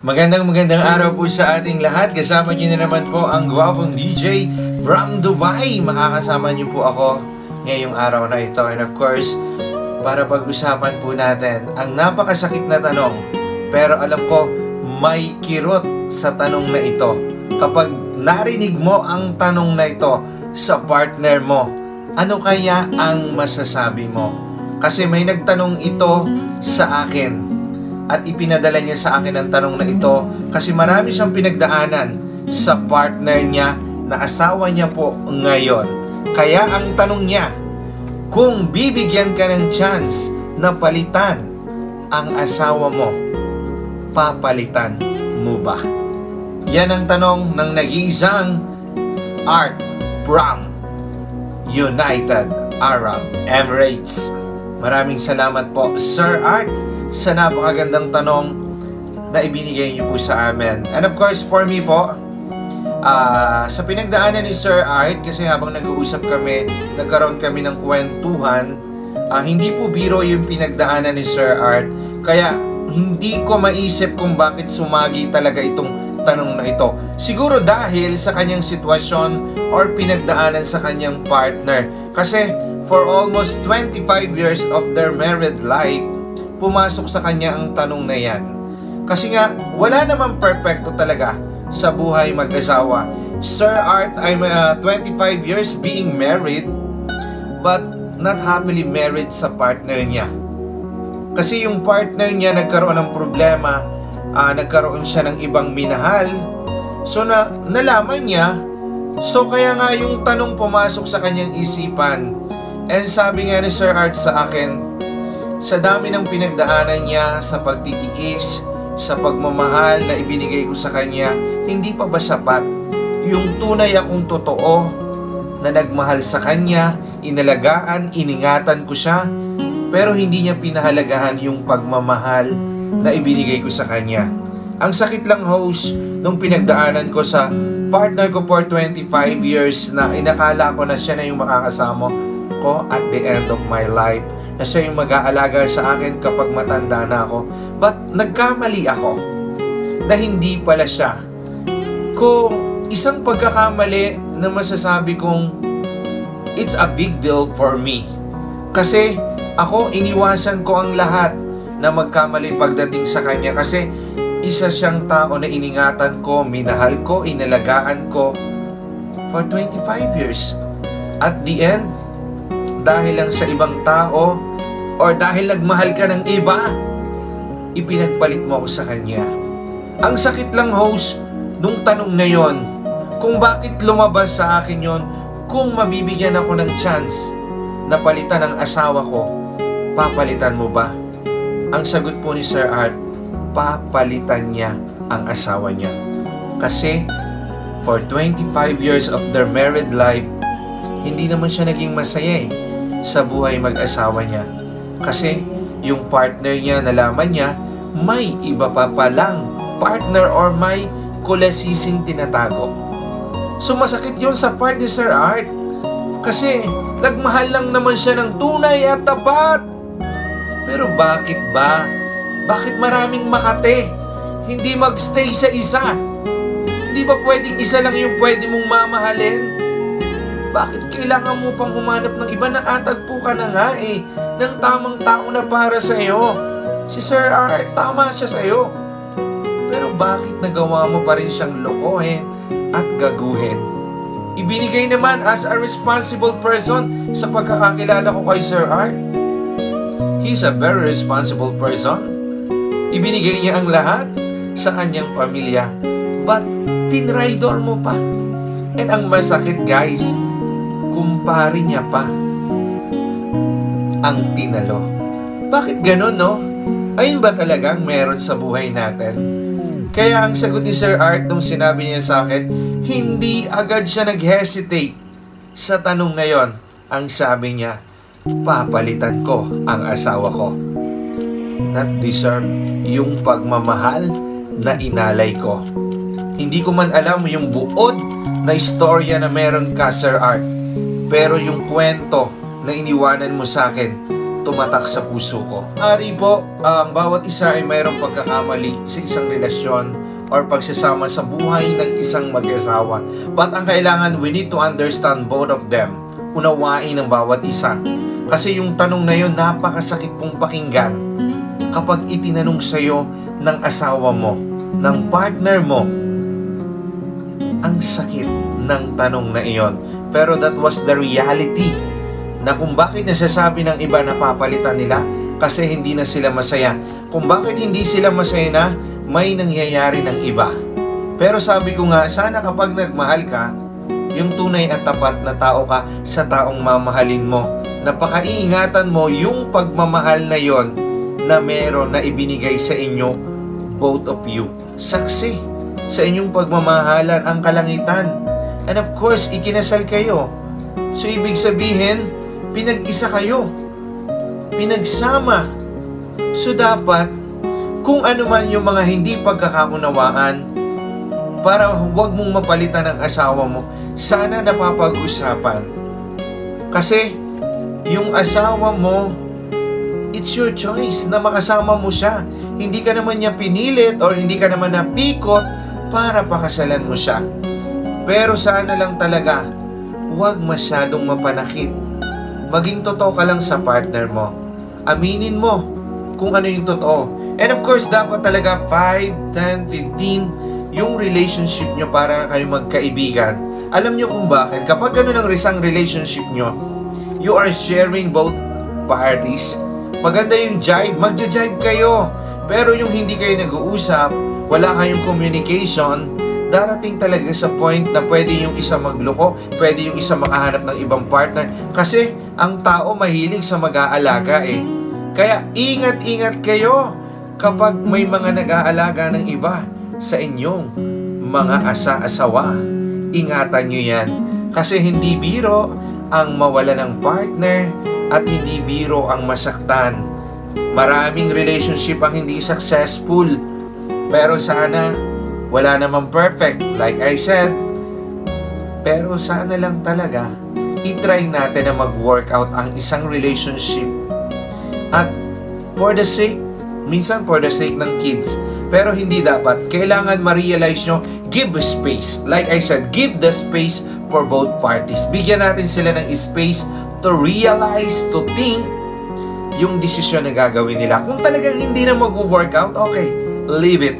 Magandang magandang araw po sa ating lahat. Kasama niyo na naman po ang gwapong DJ from Dubai. Makakasama niyo po ako ngayong araw na ito. And of course, para pag-usapan po natin ang napakasakit na tanong. Pero alam ko, may kirot sa tanong na ito. Kapag narinig mo ang tanong na ito sa partner mo, ano kaya ang masasabi mo? Kasi may nagtanong ito sa akin at ipinadala niya sa akin ang tanong na ito kasi marami siyang pinagdaanan sa partner niya na asawa niya po ngayon. Kaya ang tanong niya, kung bibigyan ka ng chance na palitan ang asawa mo, papalitan mo ba? Yan ang tanong ng nag-iisang Art from United Arab Emirates. Maraming salamat po, Sir Art sa napakagandang tanong na ibinigay niyo po sa amin. And of course, for me po, uh, sa pinagdaanan ni Sir Art, kasi habang nag-uusap kami, nagkaroon kami ng kwentuhan, uh, hindi po biro yung pinagdaanan ni Sir Art. Kaya hindi ko maisip kung bakit sumagi talaga itong tanong na ito. Siguro dahil sa kanyang sitwasyon or pinagdaanan sa kanyang partner. Kasi for almost 25 years of their married life, pumasok sa kanya ang tanong na yan. Kasi nga, wala namang perfecto talaga sa buhay mag-asawa. Sir Art, I'm uh, 25 years being married, but not happily married sa partner niya. Kasi yung partner niya nagkaroon ng problema, uh, nagkaroon siya ng ibang minahal, so na nalaman niya, so kaya nga yung tanong pumasok sa kanyang isipan, and sabi nga ni Sir Art sa akin, sa dami ng pinagdaanan niya sa pagtitiis, sa pagmamahal na ibinigay ko sa kanya, hindi pa ba sapat yung tunay akong totoo na nagmahal sa kanya, inalagaan, iningatan ko siya, pero hindi niya pinahalagahan yung pagmamahal na ibinigay ko sa kanya. Ang sakit lang host nung pinagdaanan ko sa partner ko for 25 years na inakala ko na siya na yung makakasama ko at the end of my life na siya yung mag-aalaga sa akin kapag matanda na ako. But nagkamali ako na hindi pala siya. Kung isang pagkakamali na masasabi kong it's a big deal for me. Kasi ako iniwasan ko ang lahat na magkamali pagdating sa kanya kasi isa siyang tao na iningatan ko, minahal ko, inalagaan ko for 25 years. At the end, dahil lang sa ibang tao, or dahil nagmahal ka ng iba, ipinagpalit mo ako sa kanya. Ang sakit lang host nung tanong na yon, kung bakit lumabas sa akin yon, kung mabibigyan ako ng chance na palitan ang asawa ko, papalitan mo ba? Ang sagot po ni Sir Art, papalitan niya ang asawa niya. Kasi for 25 years of their married life, hindi naman siya naging masaya eh sa buhay mag-asawa niya kasi yung partner niya, nalaman niya, may iba pa palang partner or may kulasising tinatago. So masakit yon sa part ni Sir Art. Kasi nagmahal lang naman siya ng tunay at tapat. Pero bakit ba? Bakit maraming makate? Hindi magstay sa isa? Hindi ba pwedeng isa lang yung pwede mong mamahalin? Bakit kailangan mo pang humanap ng iba? Nakatagpo ka na nga eh, ng tamang tao na para sa iyo. Si Sir R, tama siya sa iyo. Pero bakit nagawa mo pa rin siyang lokohin at gaguhin? Ibinigay naman as a responsible person sa pagkakakilala ko kay Sir R. He's a very responsible person. Ibinigay niya ang lahat sa kanyang pamilya. But tinraidor mo pa. And ang masakit guys, kumpare niya pa ang tinalo. Bakit ganun, no? Ayun ba talagang meron sa buhay natin? Kaya ang sagot ni Sir Art nung sinabi niya sa akin, hindi agad siya nag-hesitate sa tanong ngayon. Ang sabi niya, papalitan ko ang asawa ko. Not deserve yung pagmamahal na inalay ko. Hindi ko man alam yung buod na istorya na meron ka, Sir Art pero yung kwento na iniwanan mo sa akin, tumatak sa puso ko. Ari po, ang bawat isa ay mayroong pagkakamali sa isang relasyon or pagsasama sa buhay ng isang mag-asawa. But ang kailangan, we need to understand both of them. Unawain ng bawat isa. Kasi yung tanong na yun, napakasakit pong pakinggan kapag itinanong sa'yo ng asawa mo, ng partner mo, ang sakit ng tanong na iyon. Pero that was the reality na kung bakit nasasabi ng iba na papalitan nila kasi hindi na sila masaya. Kung bakit hindi sila masaya na may nangyayari ng iba. Pero sabi ko nga, sana kapag nagmahal ka, yung tunay at tapat na tao ka sa taong mamahalin mo. Napakaiingatan mo yung pagmamahal na yon na meron na ibinigay sa inyo, both of you. Saksi sa inyong pagmamahalan ang kalangitan. And of course, ikinasal kayo. So ibig sabihin, pinag-isa kayo. Pinagsama. So dapat, kung ano man yung mga hindi pagkakaunawaan, para huwag mong mapalitan ang asawa mo, sana napapag-usapan. Kasi, yung asawa mo, it's your choice na makasama mo siya. Hindi ka naman niya pinilit or hindi ka naman napikot para pakasalan mo siya. Pero sana lang talaga, huwag masyadong mapanakit. Maging totoo ka lang sa partner mo. Aminin mo kung ano yung totoo And of course, dapat talaga 5, 10, 15 yung relationship nyo para kayo magkaibigan. Alam nyo kung bakit? Kapag ganun ang isang relationship nyo, you are sharing both parties. Maganda yung jive, magja-jive kayo. Pero yung hindi kayo nag-uusap, wala kayong communication, darating talaga sa point na pwede yung isa magloko, pwede yung isa makahanap ng ibang partner. Kasi ang tao mahilig sa mag-aalaga eh. Kaya ingat-ingat kayo kapag may mga nag-aalaga ng iba sa inyong mga asa-asawa. Ingatan nyo yan kasi hindi biro ang mawala ng partner at hindi biro ang masaktan. Maraming relationship ang hindi successful pero sana wala namang perfect like I said. Pero sana lang talaga itry natin na mag-workout ang isang relationship at for the sake minsan for the sake ng kids. Pero hindi dapat. Kailangan ma-realize nyo, give space. Like I said, give the space for both parties. Bigyan natin sila ng space to realize, to think yung desisyon na gagawin nila. Kung talagang hindi na mag-workout, okay, leave it.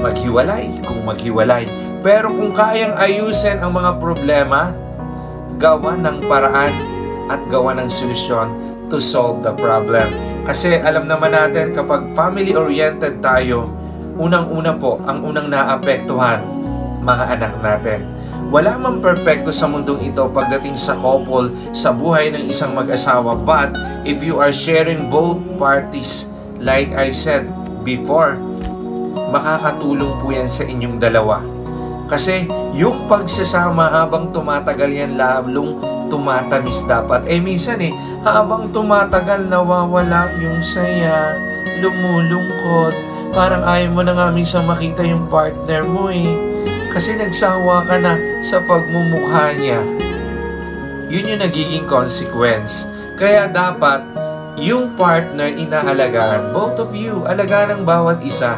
Maghiwalay kung maghiwalay. Pero kung kayang ayusin ang mga problema, gawa ng paraan at gawa ng solusyon to solve the problem. Kasi alam naman natin kapag family-oriented tayo, unang-una po, ang unang naapektuhan, mga anak natin. Wala mang perpekto sa mundong ito pagdating sa couple, sa buhay ng isang mag-asawa. But if you are sharing both parties, like I said before, makakatulong po yan sa inyong dalawa. Kasi yung pagsasama habang tumatagal yan lalong tumatamis dapat. Eh minsan eh, habang tumatagal nawawala yung saya, lumulungkot. Parang ayaw mo na nga minsan makita yung partner mo eh. Kasi nagsawa ka na sa pagmumukha niya. Yun yung nagiging consequence. Kaya dapat, yung partner inaalagaan, both of you, alagaan ng bawat isa.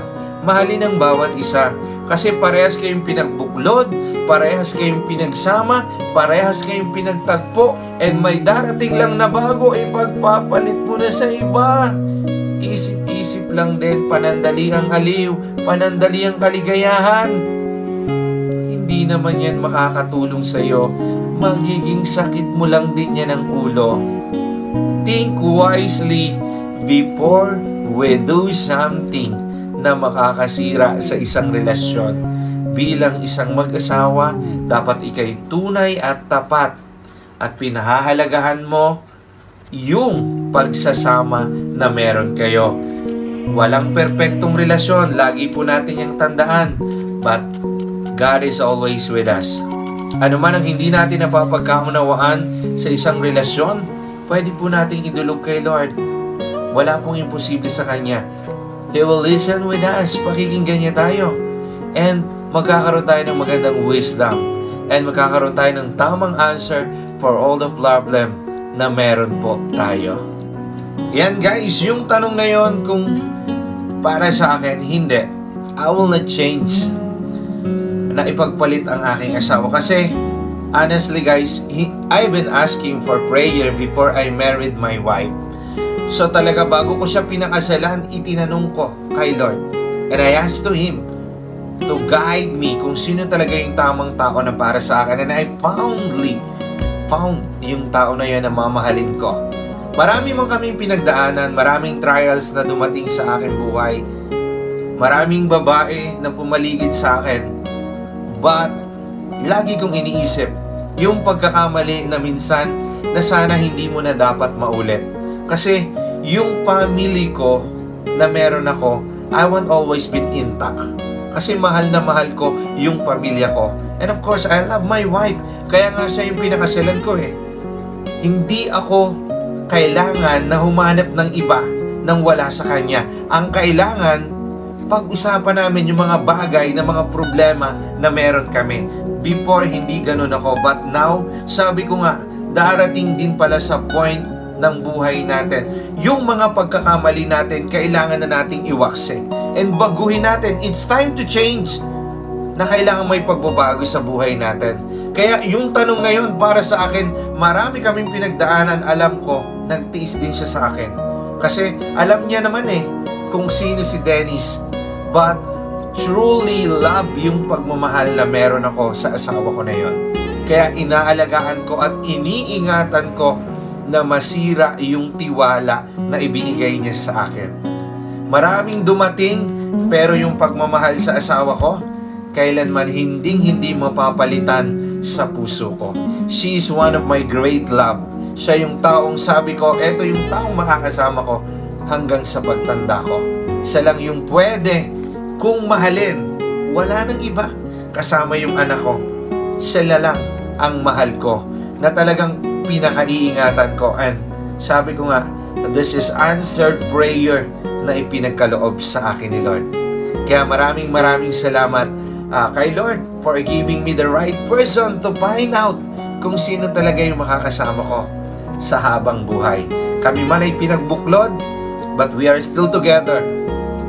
Mahalin ng bawat isa. Kasi parehas kayong pinagbuklod, parehas kayong pinagsama, parehas kayong pinagtagpo, and may darating lang na bago, ipagpapalit mo na sa iba. Isip-isip lang din, panandali ang aliw, panandali ang kaligayahan. Hindi naman yan makakatulong sa iyo. Magiging sakit mo lang din yan ang ulo. Think wisely before we do something na makakasira sa isang relasyon bilang isang mag-asawa, dapat ikay tunay at tapat at pinahahalagahan mo yung pagsasama na meron kayo. Walang perpektong relasyon, lagi po natin yung tandaan. But God is always with us. Ano man ang hindi natin napapagkaunawaan sa isang relasyon, pwede po nating idulog kay Lord. Wala pong imposible sa Kanya. He will listen with us. Pakikinggan niya tayo. And magkakaroon tayo ng magandang wisdom and magkakaroon tayo ng tamang answer for all the problem na meron po tayo. Yan guys, yung tanong na yon kung para sa akin, hindi. I will not change na ipagpalit ang aking asawa. Kasi, honestly guys, he, I've been asking for prayer before I married my wife. So talaga bago ko siya pinakasalan, itinanong ko kay Lord. And I asked to Him to guide me kung sino talaga yung tamang tao na para sa akin. And I foundly found yung tao na yun na mamahalin ko. Marami mo kaming pinagdaanan, maraming trials na dumating sa akin buhay. Maraming babae na pumaligid sa akin. But, lagi kong iniisip, yung pagkakamali na minsan na sana hindi mo na dapat maulit. Kasi, yung family ko na meron ako, I want always be intact. Kasi mahal na mahal ko yung pamilya ko. And of course, I love my wife. Kaya nga siya yung pinakasalan ko eh. Hindi ako kailangan na humanap ng iba nang wala sa kanya. Ang kailangan, pag-usapan namin yung mga bagay na mga problema na meron kami. Before, hindi ganun ako. But now, sabi ko nga, darating din pala sa point ng buhay natin. Yung mga pagkakamali natin, kailangan na nating iwakse. And baguhin natin. It's time to change na kailangan may pagbabago sa buhay natin. Kaya yung tanong ngayon para sa akin, marami kaming pinagdaanan, alam ko, nagtiis din siya sa akin. Kasi alam niya naman eh kung sino si Dennis. But truly love yung pagmamahal na meron ako sa asawa ko na yon. Kaya inaalagaan ko at iniingatan ko na masira yung tiwala na ibinigay niya sa akin. Maraming dumating pero yung pagmamahal sa asawa ko, kailanman hinding hindi mapapalitan sa puso ko. She is one of my great love siya yung taong sabi ko, eto yung taong makakasama ko hanggang sa pagtanda ko. Siya lang yung pwede kung mahalin. Wala nang iba. Kasama yung anak ko. Siya lang ang mahal ko na talagang pinakaiingatan ko. And sabi ko nga, this is answered prayer na ipinagkaloob sa akin ni Lord. Kaya maraming maraming salamat uh, kay Lord for giving me the right person to find out kung sino talaga yung makakasama ko sa habang buhay. Kami man ay pinagbuklod, but we are still together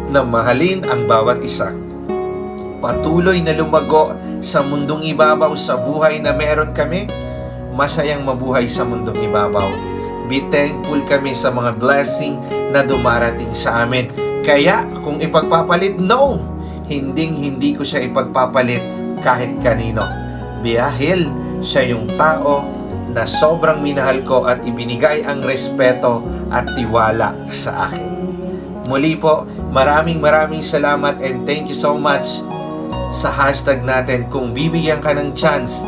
na mahalin ang bawat isa. Patuloy na lumago sa mundong ibabaw sa buhay na meron kami, masayang mabuhay sa mundong ibabaw. Be thankful kami sa mga blessing na dumarating sa amin. Kaya kung ipagpapalit, no! Hinding hindi ko siya ipagpapalit kahit kanino. Biyahil siya yung tao na sobrang minahal ko at ibinigay ang respeto at tiwala sa akin. Muli po, maraming maraming salamat and thank you so much sa hashtag natin kung bibigyan ka ng chance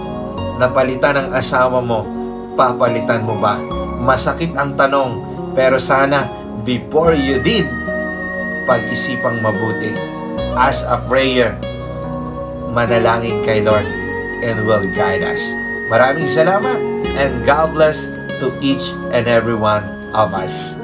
na palitan ang asawa mo, papalitan mo ba? Masakit ang tanong, pero sana before you did, pag-isipang mabuti. As a prayer, manalangin kay Lord and will guide us. Maraming salamat and God bless to each and every one of us.